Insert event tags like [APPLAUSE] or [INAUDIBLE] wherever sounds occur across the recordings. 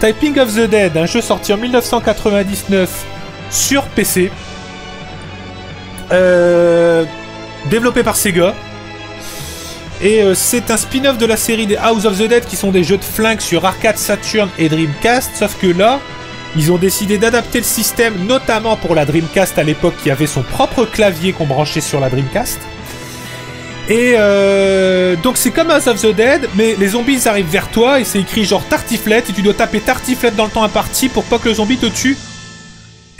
Typing of the Dead, un jeu sorti en 1999 sur PC. Euh, développé par Sega. Et euh, c'est un spin-off de la série des House of the Dead qui sont des jeux de flingue sur arcade, Saturn et Dreamcast. Sauf que là, ils ont décidé d'adapter le système, notamment pour la Dreamcast à l'époque qui avait son propre clavier qu'on branchait sur la Dreamcast. Et euh, donc c'est comme House of the Dead, mais les zombies ils arrivent vers toi et c'est écrit genre tartiflette et tu dois taper tartiflette dans le temps imparti pour pas que le zombie te tue.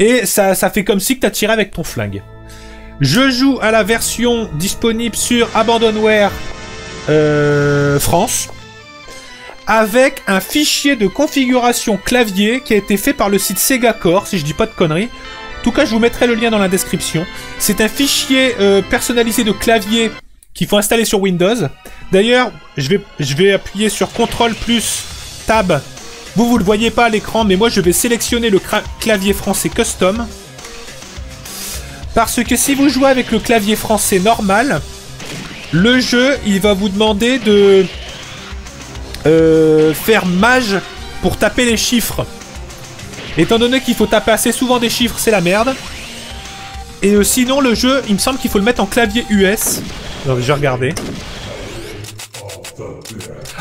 Et ça, ça fait comme si que t'as tiré avec ton flingue. Je joue à la version disponible sur Abandonware euh, France avec un fichier de configuration clavier qui a été fait par le site Sega Core, si je dis pas de conneries. En tout cas, je vous mettrai le lien dans la description. C'est un fichier euh, personnalisé de clavier qu'il faut installer sur Windows. D'ailleurs, je vais, appuyer sur CTRL plus Tab. Vous, vous le voyez pas à l'écran, mais moi, je vais sélectionner le clavier français custom. Parce que si vous jouez avec le clavier français normal, le jeu, il va vous demander de euh, faire mage pour taper les chiffres. Étant donné qu'il faut taper assez souvent des chiffres, c'est la merde. Et euh, sinon, le jeu, il me semble qu'il faut le mettre en clavier US. Regarder.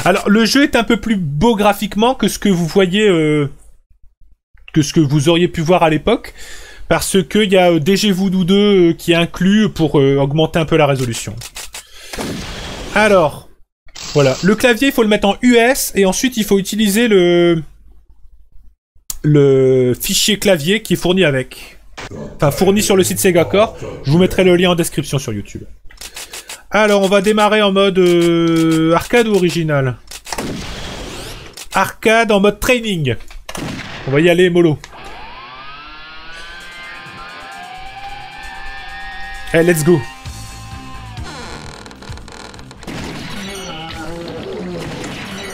Alors, le jeu est un peu plus beau graphiquement que ce que vous voyez... Euh, que ce que vous auriez pu voir à l'époque. Parce qu'il y a euh, DG Voodoo 2 euh, qui est inclus pour augmenter un peu la résolution. Alors, voilà. Le clavier, il faut le mettre en US et ensuite il faut utiliser le le fichier clavier qui est fourni avec. Enfin, fourni sur le site Sega Core. Je vous mettrai le lien en description sur YouTube. Alors, on va démarrer en mode euh, arcade ou original? Arcade en mode training. On va y aller mollo. Hey, let's go.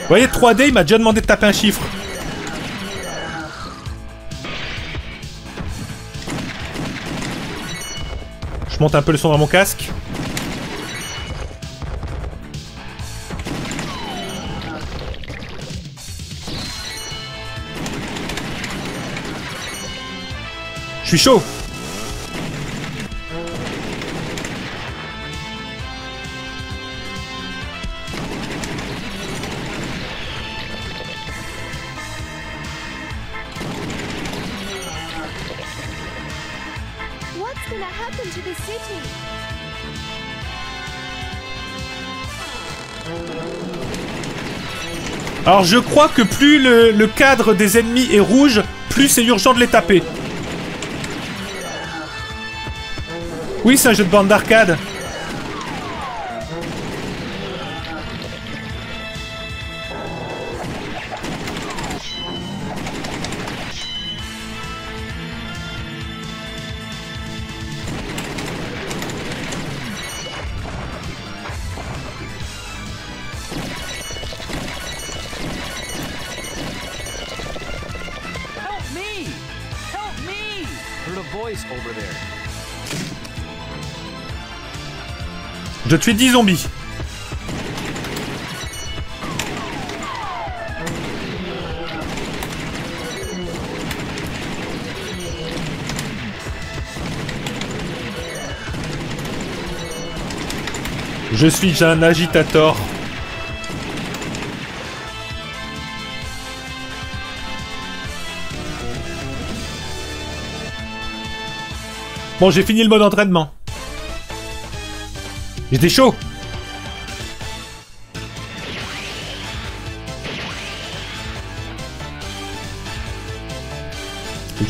Vous voyez, 3D, il m'a déjà demandé de taper un chiffre. Je monte un peu le son dans mon casque. Suis chaud Alors je crois que plus le, le cadre des ennemis est rouge, plus c'est urgent de les taper. Oui, c'est un jeu de bande d'arcade. Je tue 10 zombies. Je suis un agitator. Bon, j'ai fini le mode entraînement. J'étais chaud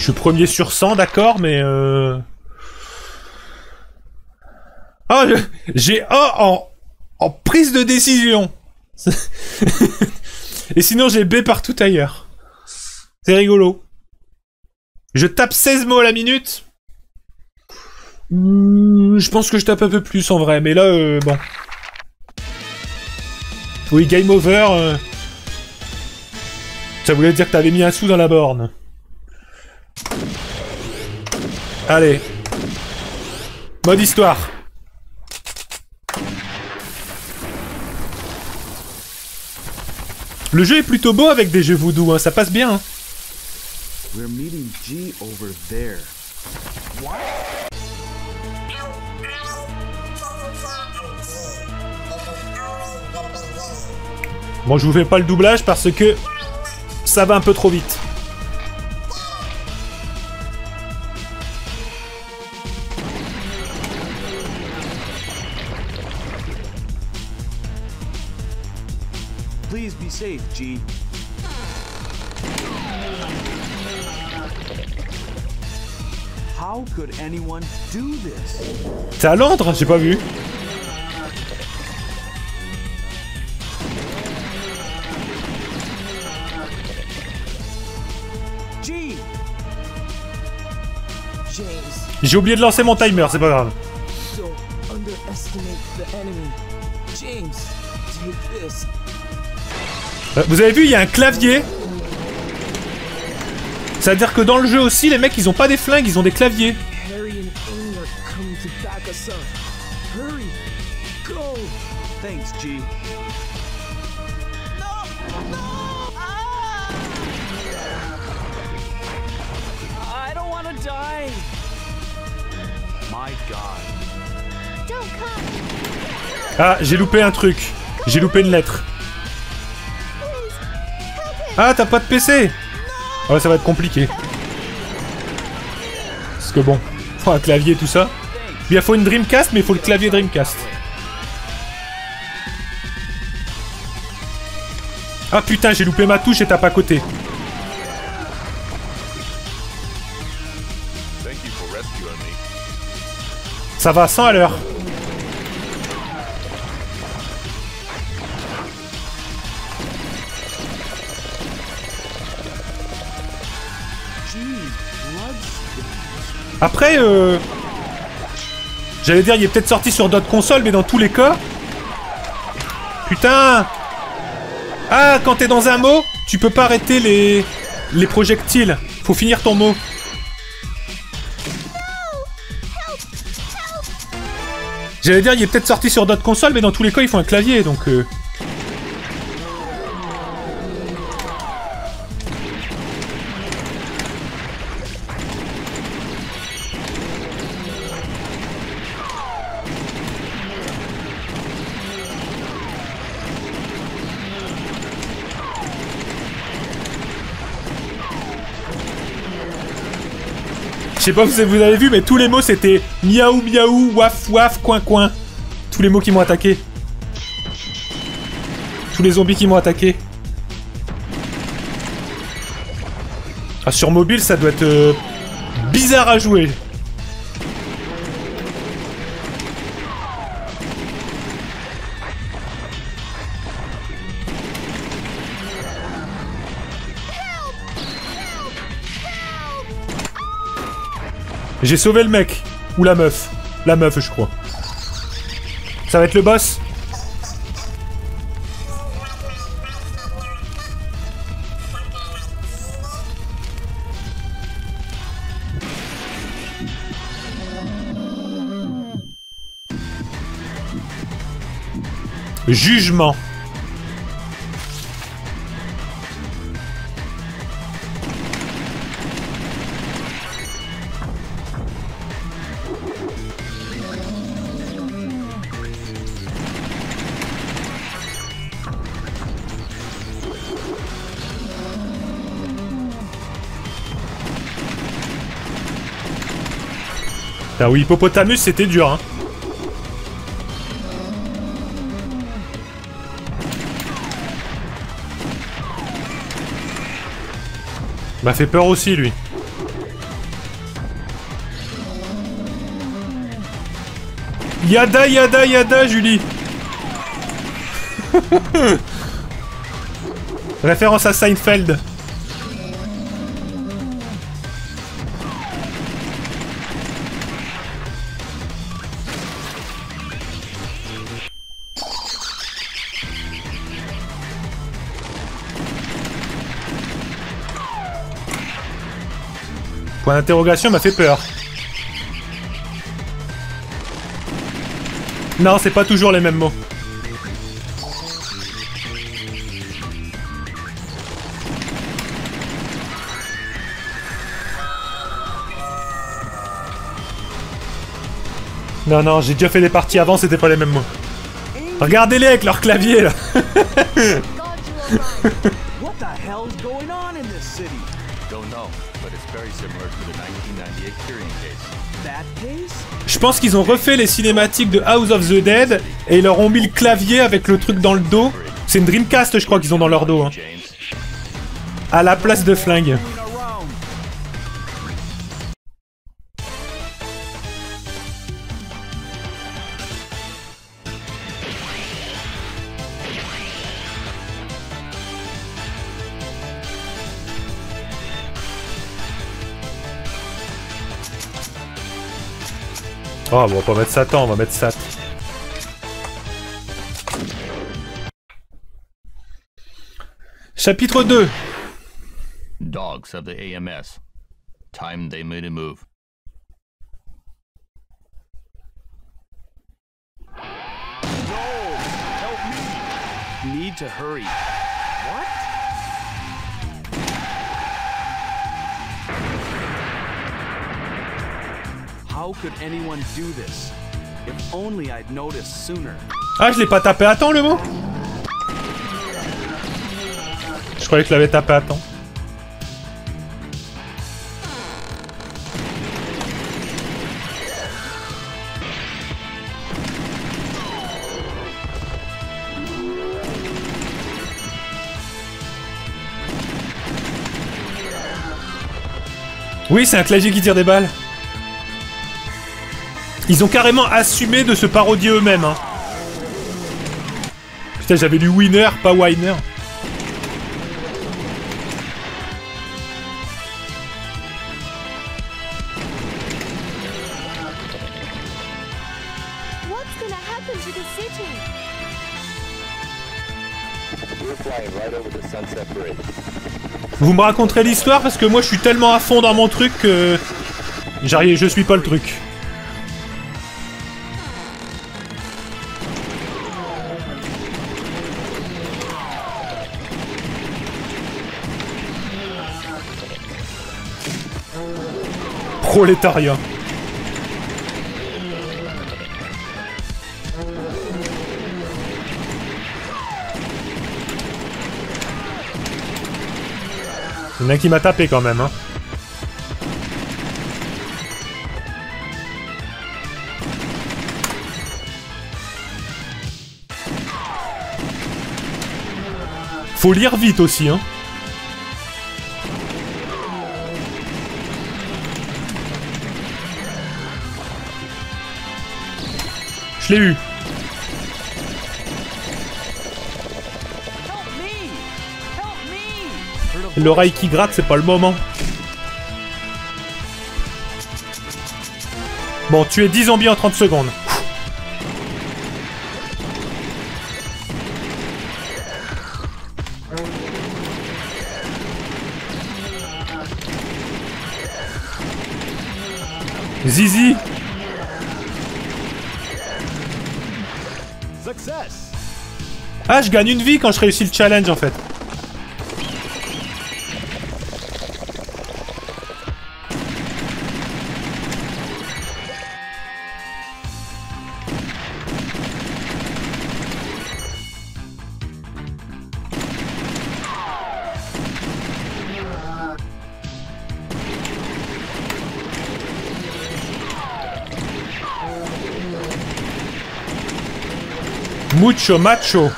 Je suis premier sur 100, d'accord, mais... Euh... Oh, j'ai A en... en prise de décision. [LAUGHS] Et sinon, j'ai B partout ailleurs. C'est rigolo. Je tape 16 mots à la minute. Je pense que je tape un peu plus en vrai, mais là, euh, bon. Oui, game over. euh. Ça voulait dire que t'avais mis un sou dans la borne. Allez. Mode histoire. Le jeu est plutôt beau avec des jeux voodoo, hein, ça passe bien. hein. We're meeting G over there. Bon, je vous fais pas le doublage parce que ça va un peu trop vite. Please be safe, G. How could anyone do this? T'es à Londres J'ai pas vu. J'ai oublié de lancer mon timer, c'est pas grave. Euh, Vous avez vu, il y a un clavier. C'est-à-dire que dans le jeu aussi, les mecs, ils ont pas des flingues, ils ont des claviers. Ah, j'ai loupé un truc. J'ai loupé une lettre. Ah, t'as pas de PC Ouais, ça va être compliqué. Parce que bon, faut un clavier tout ça. Il faut une Dreamcast, mais il faut le clavier Dreamcast. Ah putain, j'ai loupé ma touche et tape à côté. Ça va à 100 à l'heure. Après, euh... J'allais dire, il est peut-être sorti sur d'autres consoles, mais dans tous les cas... Putain Ah, quand t'es dans un mot, tu peux pas arrêter les... les projectiles. Faut finir ton mot. J'allais dire, il est peut-être sorti sur d'autres consoles, mais dans tous les cas, il faut un clavier, donc... euh, Je sais pas si vous avez vu, mais tous les mots c'était miaou miaou, waf waf, coin coin. Tous les mots qui m'ont attaqué. Tous les zombies qui m'ont attaqué. Ah, sur mobile, ça doit être euh, bizarre à jouer. J'ai sauvé le mec. Ou la meuf. La meuf, je crois. Ça va être le boss? Jugement. Ah oui, Hippopotamus, c'était dur, hein. M'a fait peur aussi, lui. Yada, yada, yada, Julie [LAUGHS] Référence à Seinfeld. Point d'interrogation m'a fait peur. Non, c'est pas toujours les mêmes mots. Non, non, j'ai déjà fait des parties avant, c'était pas les mêmes mots. Regardez-les avec leur clavier, là God, you are right. What the hell's going on in this city? Don't know, but it's very similar to the 1998 Tyrion case. That case? Je pense qu'ils ont refait les cinématiques de House of the Dead et ils leur ont mis le clavier avec le truc dans le dos. C'est une Dreamcast, je crois qu'ils ont dans leur dos, hein. À la place de flingue. Oh, on va pas mettre Satan, on va mettre Sat. Chapitre 2. Dogs of the AMS. Time they made a move. Need to hurry. Ah, je l'ai pas tapé à temps le mot Je croyais que je l'avais tapé à temps. Oui, c'est un clavier qui tire des balles. Ils ont carrément assumé de se parodier eux-mêmes. Hein. Putain, j'avais lu winner, pas whiner. City? Vous me raconterez l'histoire parce que moi je suis tellement à fond dans mon truc que j'arrive, je suis pas le truc. Prolétariat. Il y en a qui m'a tapé quand même, hein. Faut lire vite aussi, hein. L'oreille qui gratte, c'est pas le moment. Bon, tu es 10 zombies en 30 secondes. Zizi Ah, je gagne une vie quand je réussis le challenge en fait. Mucho macho.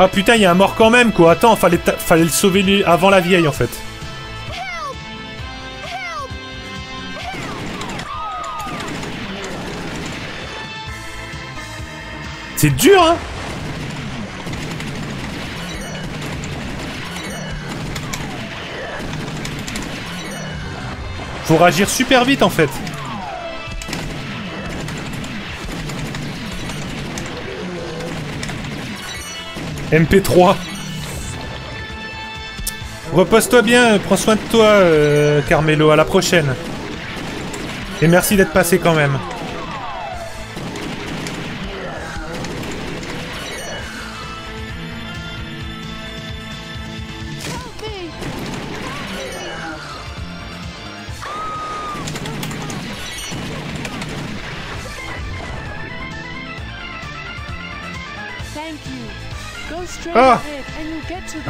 Ah putain, il y a un mort quand même quoi. Attends, fallait, fallait le sauver avant la vieille en fait. C'est dur hein Faut réagir super vite en fait. MP3. Repose-toi bien, prends soin de toi, euh, Carmelo, à la prochaine. Et merci d'être passé quand même.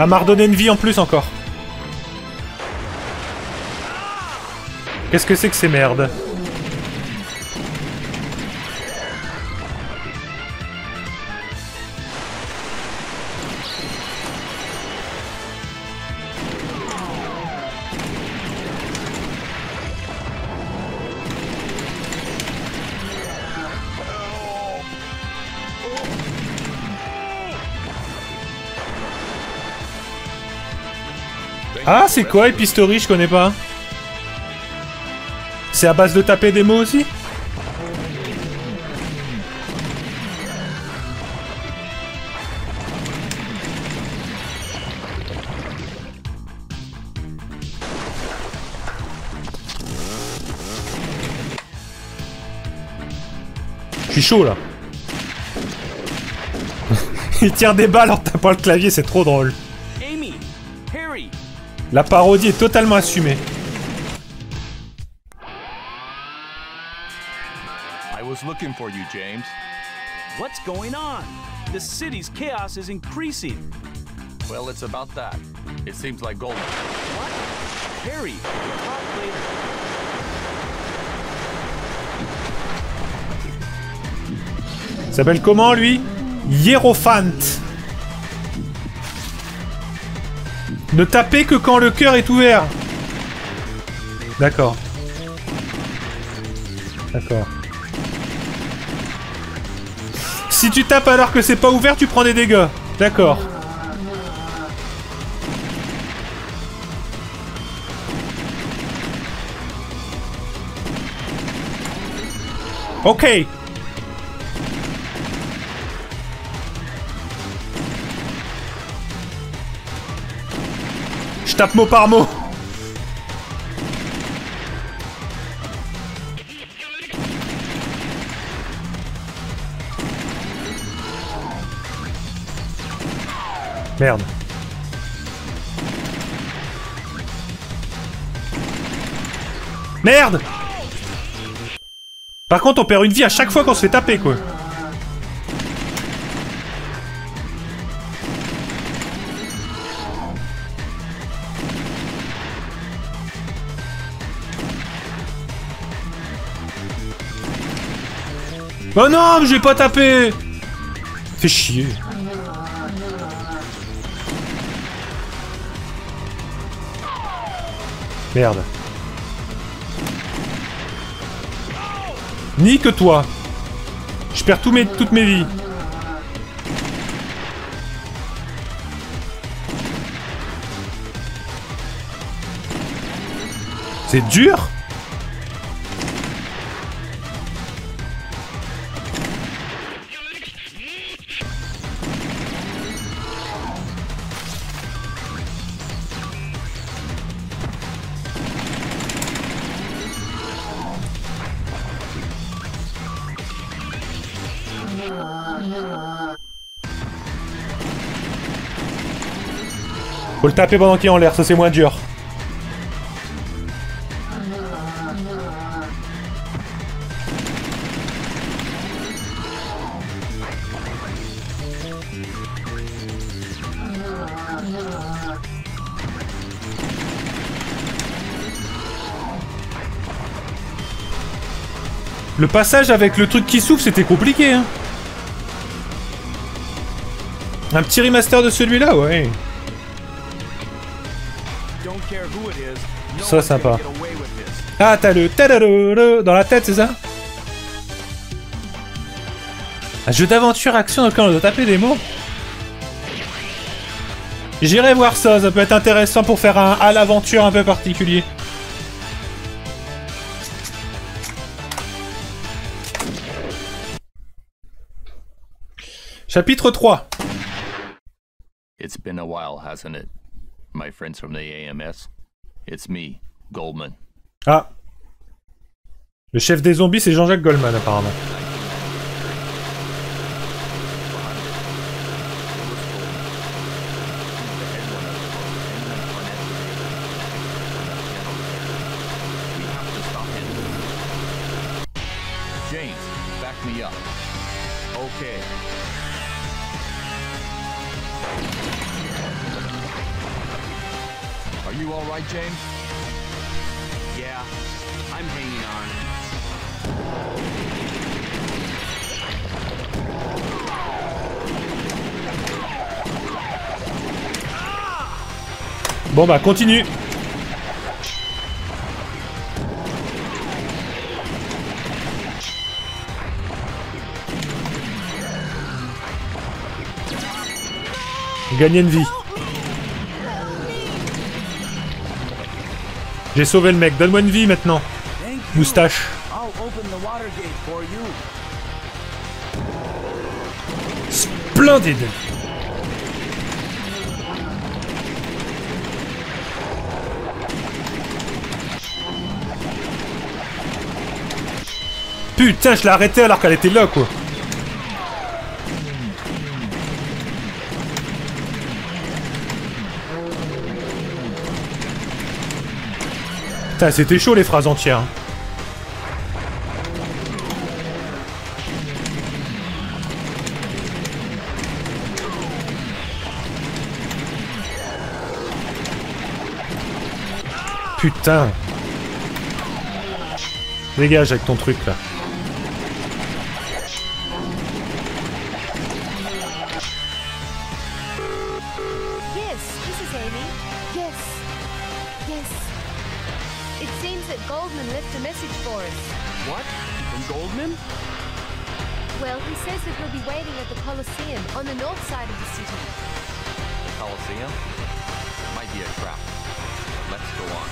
Ah, m'a redonné une vie en plus encore. Qu'est-ce que c'est que ces merdes? Ah, c'est quoi Epistory Je connais pas. C'est à base de taper des mots aussi? Je suis chaud là. [LAUGHS] Il tire des balles en tapant le clavier, c'est trop drôle. La parodie est totalement assumée. I was looking for you, James. what's going on? The city's chaos is increasing. Well, it's about that. It seems like Goldman. What? Harry, talk later. Il s'appelle comment lui? Hierophant. Ne tapez que quand le cœur est ouvert. D'accord. D'accord. Si tu tapes alors que c'est pas ouvert, tu prends des dégâts. D'accord. Ok. Tape mot par mot. Merde. Merde Par contre, on perd une vie à chaque fois qu'on se fait taper, quoi. Oh non, mais j'ai pas tapé Fais chier. Merde. Nique toi Je perds tous mes, toutes mes vies. C'est dur Le taper pendant qu'il est en l'air, ça c'est moins dur. Le passage avec le truc qui souffle, c'était compliqué, hein. Un petit remaster de celui-là, ouais. Ça, sympa. Ah, t'as le tadadadada dans la tête, c'est ça? Un jeu d'aventure action dans lequel on doit taper des mots J'irai voir ça, ça peut être intéressant pour faire un à l'aventure un peu particulier. Chapitre 3 It's been a while, hasn't it? My friends from the AMS. It's me, Goldman. Ah Le chef des zombies, c'est Jean-Jacques Goldman, apparemment. Bon bah continue. Gagner une vie. J'ai sauvé le mec, donne-moi une vie maintenant. Moustache. Splendide Putain, je l'ai arrêté alors qu'elle était là, quoi. Putain, c'était chaud les phrases entières. Putain. Dégage avec ton truc là. Yes, this is Amy. Yes. Yes. It seems that Goldman left a message for us. What? From Goldman? Well, he says that he'll be waiting at the Colosseum on the north side of the city. The Coliseum? Might be a trap. Let's go on.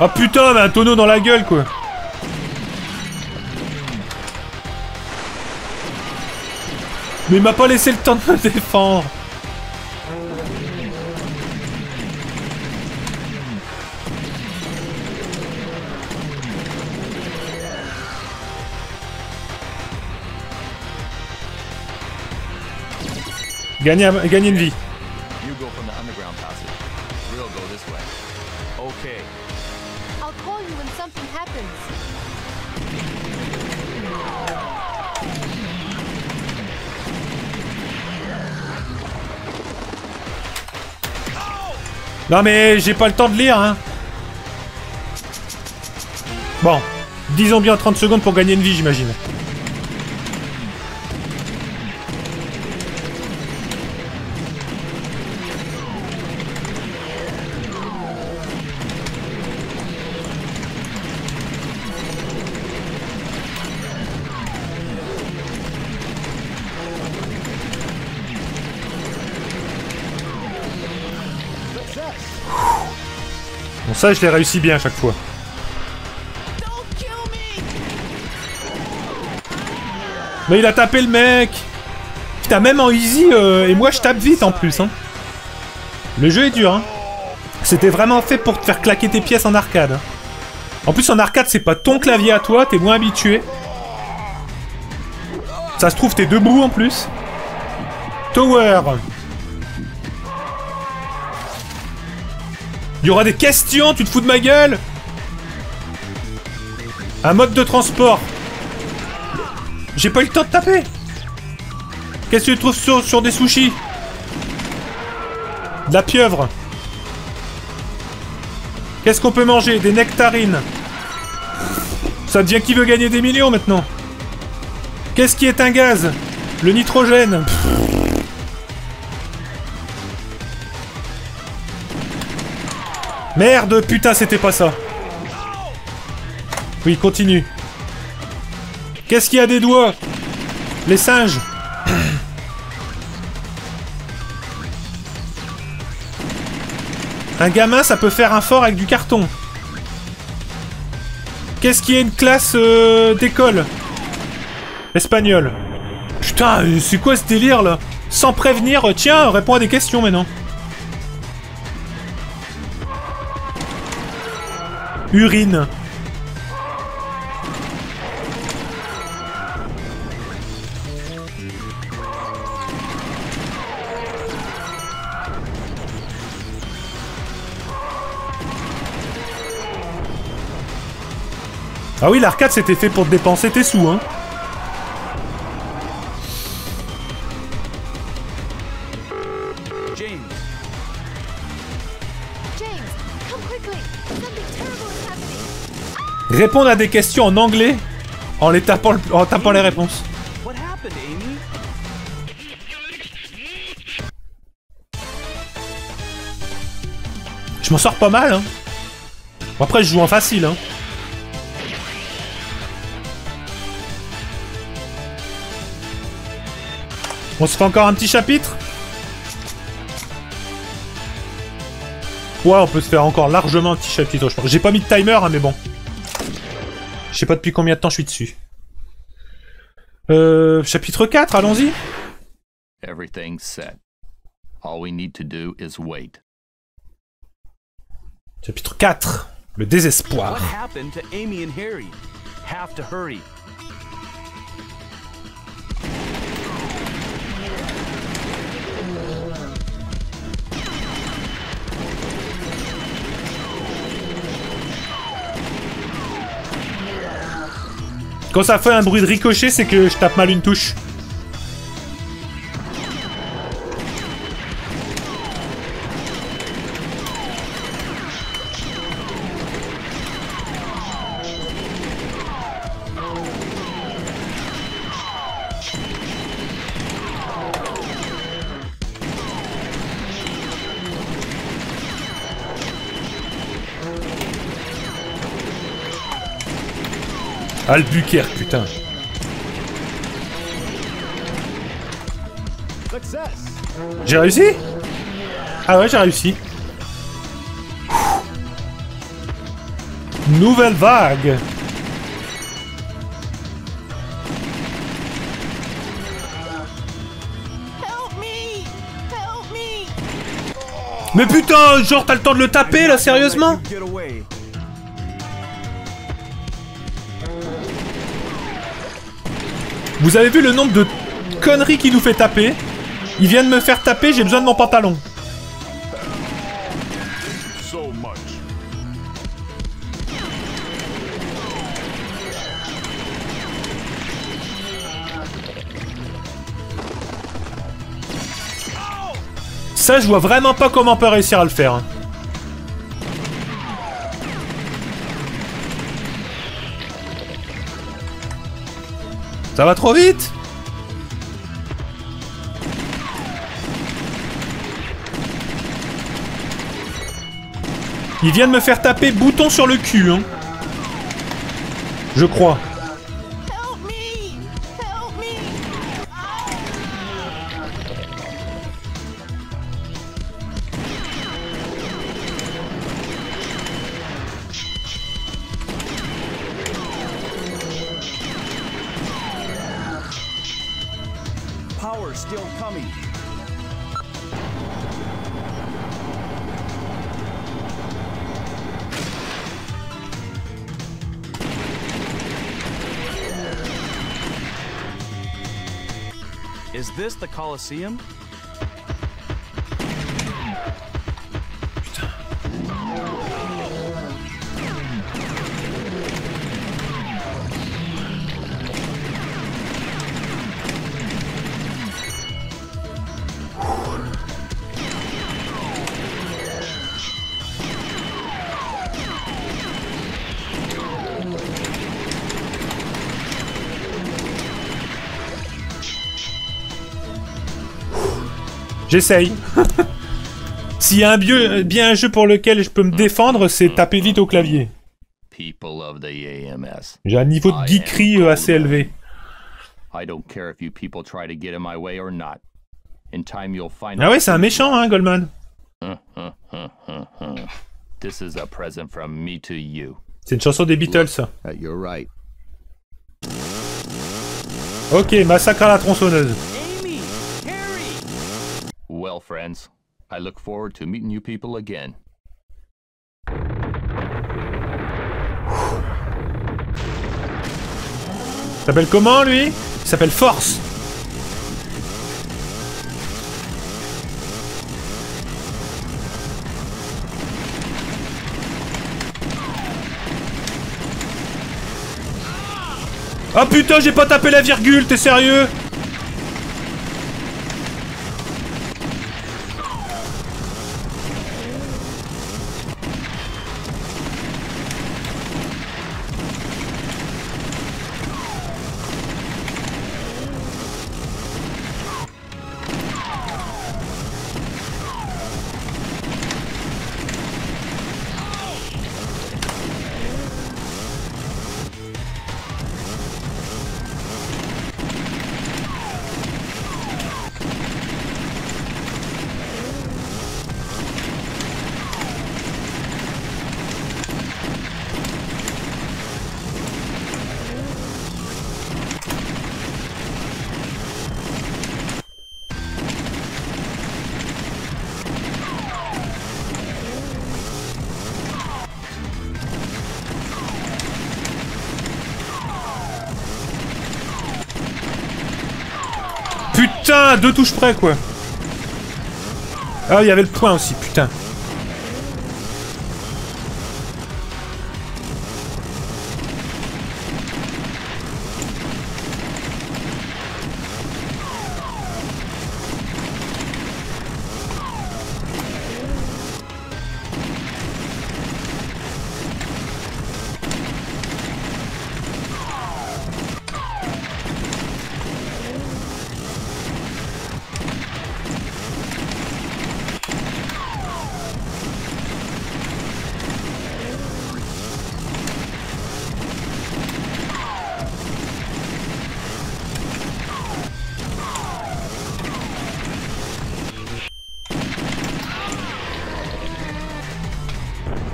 Oh putain, mais un tonneau dans la gueule quoi. Mais il m'a pas laissé le temps de me défendre. Gagner, gagner une vie. You go from the underground passage. We'll go this way. Okay. I'll call you when something happens. Non mais j'ai pas le temps de lire hein. Bon, disons bien 30 secondes pour gagner une vie j'imagine. Ça je l'ai réussi bien à chaque fois. Mais il a tapé le mec Putain même en easy euh, et moi je tape vite en plus hein. Le jeu est dur hein. C'était vraiment fait pour te faire claquer tes pièces en arcade. hein. En plus en arcade c'est pas ton clavier à toi, t'es moins habitué. Ça se trouve t'es debout en plus. Tower. Il y aura des questions, tu te fous de ma gueule Un mode de transport. J'ai pas eu le temps de taper. Qu'est-ce que tu trouves sur, des sushis? De la pieuvre. Qu'est-ce qu'on peut manger? Des nectarines. Ça devient qui veut gagner des millions maintenant? Qu'est-ce qui est un gaz? Le nitrogène. Merde, putain, c'était pas ça. Oui, continue. Qu'est-ce qu'il y a des doigts? Les singes. Un gamin, ça peut faire un fort avec du carton. Qu'est-ce qui est une classe euh, d'école? Espagnol. Putain, euh, c'est quoi ce délire là? Sans prévenir, euh, tiens, réponds à des questions maintenant. Urine. Ah oui, l'arcade c'était fait pour dépenser tes sous, hein. Répondre à des questions en anglais en les tapant, en tapant les réponses. Je m'en sors pas mal, hein. Bon, après, je joue en facile, hein. On se fait encore un petit chapitre Ouais, on peut se faire encore largement un petit chapitre. J'ai pas mis de timer, hein, mais bon. Je sais pas depuis combien de temps je suis dessus. Euh, chapitre 4, allons-y. Everything's set. All we need to do is wait. Chapitre 4, le désespoir. What happened to Amy and Harry? Have to hurry. Quand ça fait un bruit de ricochet, c'est que je tape mal une touche. Albuquerque, putain. J'ai réussi? Ah ouais, j'ai réussi. Nouvelle vague. Help me! Help me! Mais putain, genre t'as le temps de le taper là, sérieusement? Vous avez vu le nombre de conneries qu'il nous fait taper Il vient de me faire taper, j'ai besoin de mon pantalon. Ça, je vois vraiment pas comment on peut réussir à le faire. Ça va trop vite Il vient de me faire taper bouton sur le cul, hein. Je crois. Is J'essaye. [LAUGHS] S'il y a un bien un jeu pour lequel je peux me défendre, c'est taper vite au clavier. People of the AMS. J'ai un niveau de geekerie assez élevé. I don't care if you people try to get in my way or not. In time you'll find Ah ouais, c'est un méchant, hein, Goldman. [LAUGHS] This is a present from me to you. C'est une chanson des Beatles, ça. You're right. Ok, massacre à la tronçonneuse. Well, friends, I look forward to meeting you people again. S'appelle comment, lui? Il s'appelle Force. Oh putain, j'ai pas tapé la virgule, t'es sérieux? Putain, deux touches près, quoi. Ah, il y avait le point aussi, putain.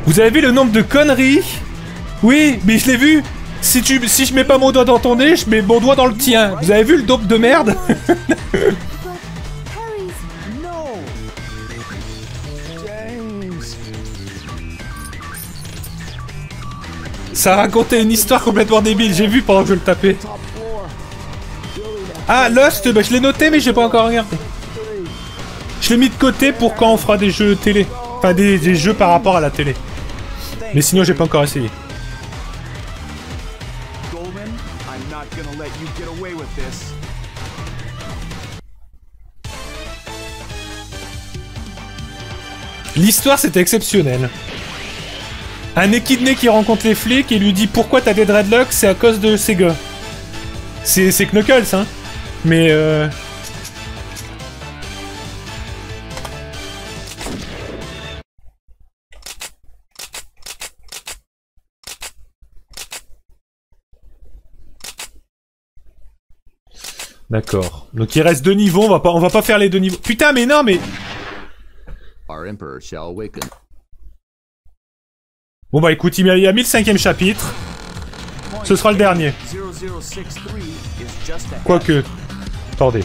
Vous avez vu le nombre de conneries? Oui, mais je l'ai vu si, tu, si je mets pas mon doigt dans ton nez, je mets mon doigt dans le tien. Vous avez vu le dope de merde! [LAUGHS] Ça racontait une histoire complètement débile, j'ai vu pendant que je le tapais. Ah, Lost, bah, je l'ai noté, mais j'ai pas encore regardé. Je l'ai mis de côté pour quand on fera des jeux télé. Enfin, des jeux par rapport à la télé. Mais sinon, j'ai pas encore essayé. L'histoire, c'était exceptionnel. Un équidné qui rencontre les flics et lui dit pourquoi t'as des dreadlocks, c'est à cause de ces gars. C'est c'est Knuckles, hein. Mais euh... D'accord. Donc il reste deux niveaux, on va pas, on va pas faire les deux niveaux. Putain, mais non, mais... Our Emperor shall awaken. Bon bah écoute, il y a- mis le cinquième chapitre. Ce sera le dernier. 0063 is just ahead. Quoique. Attendez.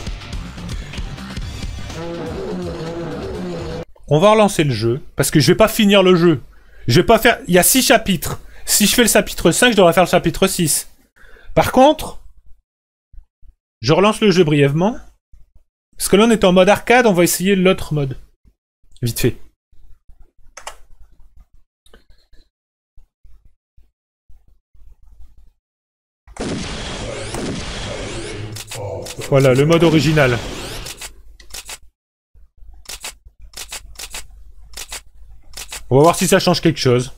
On va relancer le jeu, parce que je vais pas finir le jeu. Je vais pas faire... Il y a 6 chapitres. Si je fais le chapitre 5, je devrais faire le chapitre 6. Par contre, je relance le jeu brièvement. Parce que là, on est en mode arcade, on va essayer l'autre mode. Vite fait. Voilà, le mode original. On va voir si ça change quelque chose.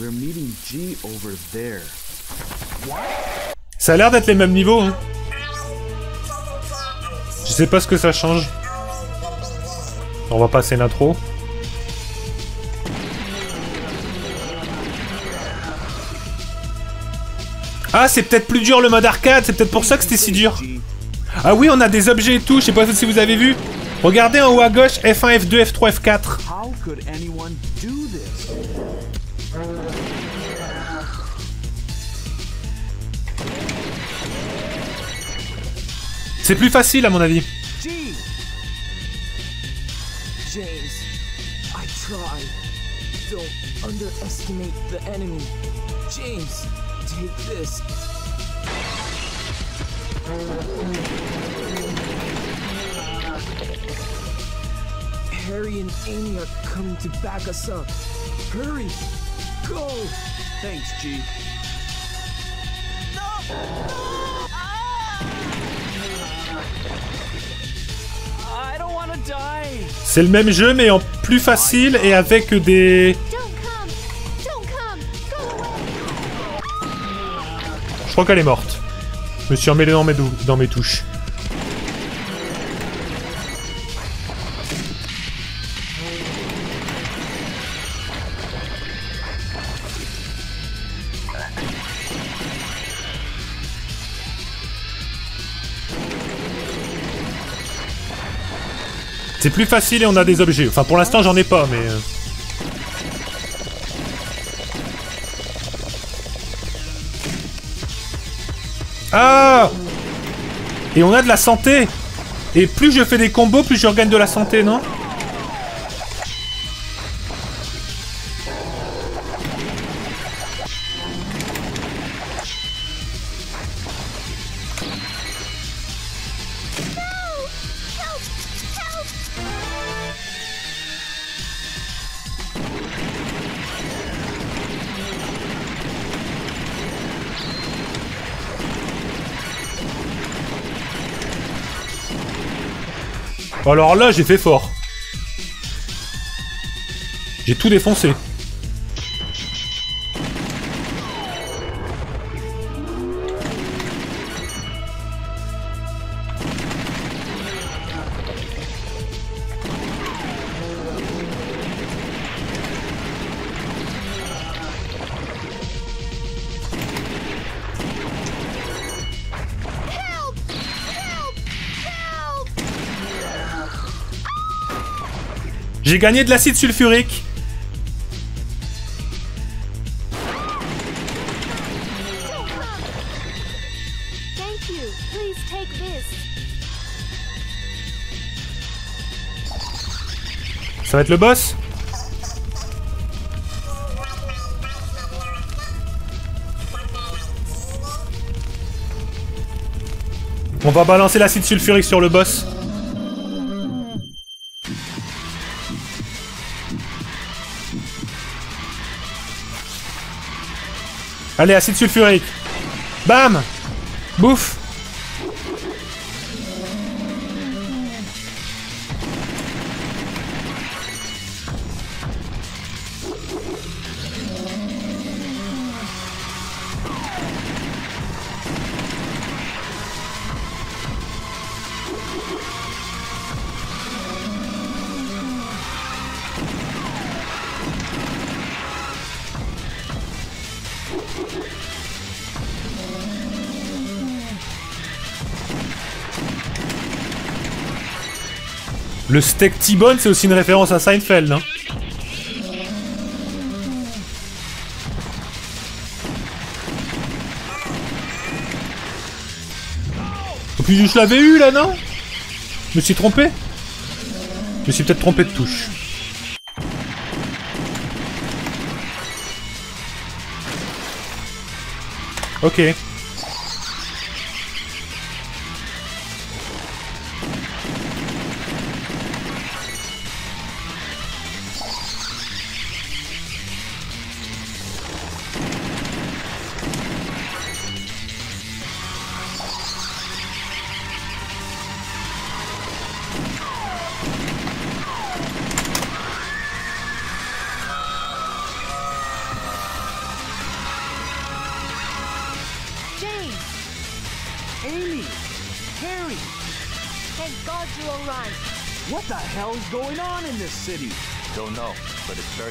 We're meeting G over there. Ça a l'air d'être les mêmes niveaux. Hein. Je sais pas ce que ça change. On va passer l'intro. Ah, c'est peut-être plus dur le mode arcade, c'est peut-être pour ça que c'était si dur. Ah oui, on a des objets et tout, je sais pas si vous avez vu. Regardez en haut à gauche, F1, F2, F3, F4. C'est plus facile à mon avis. G. James, I tried. Don't underestimate the enemy. James, take this. Harry and Amy are coming to back us up. Hurry! Go! Thanks, G. Don't C'est le même jeu mais en plus facile et avec des... Je crois qu'elle est morte. Je me suis emmêlé dans mes, dans mes touches. C'est plus facile et on a des objets. Enfin, pour l'instant, j'en ai pas, mais... euh. Ah Et on a de la santé Et plus je fais des combos, plus je regagne de la santé, non? Alors là, j'ai fait fort. J'ai tout défoncé. J'ai gagné de l'acide sulfurique. Ça va être le boss? On va balancer l'acide sulfurique sur le boss. Allez, acide sulfurique. Bam Bouffe Le steak T-bone, c'est aussi une référence à Seinfeld, hein. Oh, puis je l'avais eu là, non? Je me suis trompé? Je me suis peut-être trompé de touche. Ok.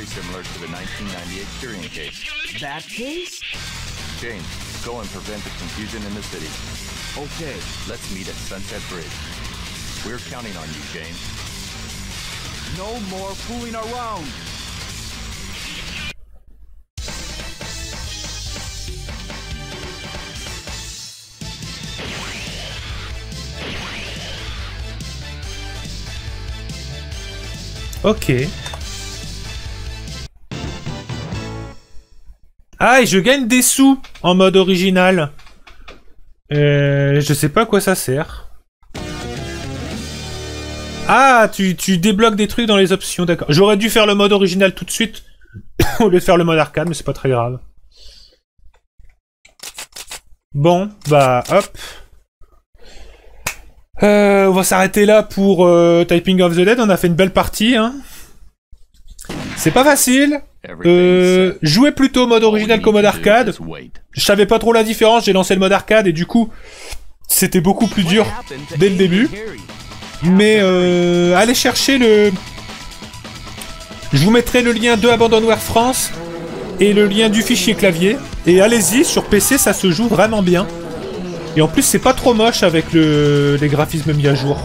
Similar to the 1998 Tyrion case. That case? James, go and prevent the confusion in the city. Okay. Let's meet at Sunset Bridge. We're counting on you, James. No more fooling around. Ok. Ah, et je gagne des sous en mode original. Euh, je sais pas à quoi ça sert. Ah, tu, débloques des trucs dans les options, d'accord. J'aurais dû faire le mode original tout de suite, [COUGHS] au lieu de faire le mode arcade, mais c'est pas très grave. Bon, bah, hop. Euh, on va s'arrêter là pour euh, Typing of the Dead. On a fait une belle partie. Hein. C'est pas facile. Euh, jouer plutôt mode original qu'au mode arcade. Je savais pas trop la différence. J'ai lancé le mode arcade et du coup, c'était beaucoup plus dur dès le début. Mais euh, allez chercher le. Je vous mettrai le lien de Abandonware France et le lien du fichier clavier. Et allez-y, sur PC ça se joue vraiment bien. Et en plus c'est pas trop moche avec le... les graphismes mis à jour.